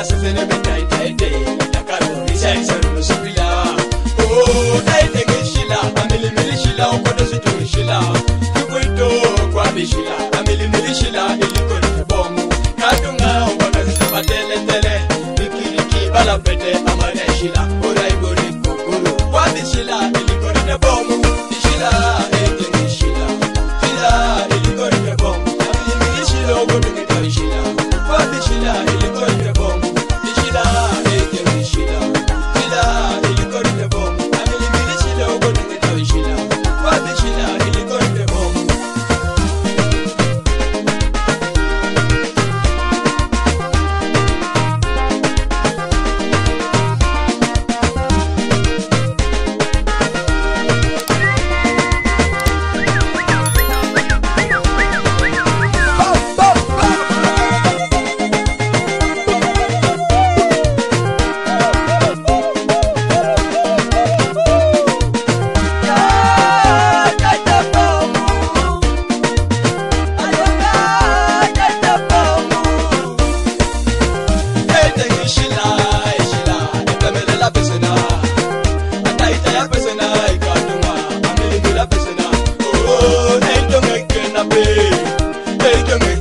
Yeah. take me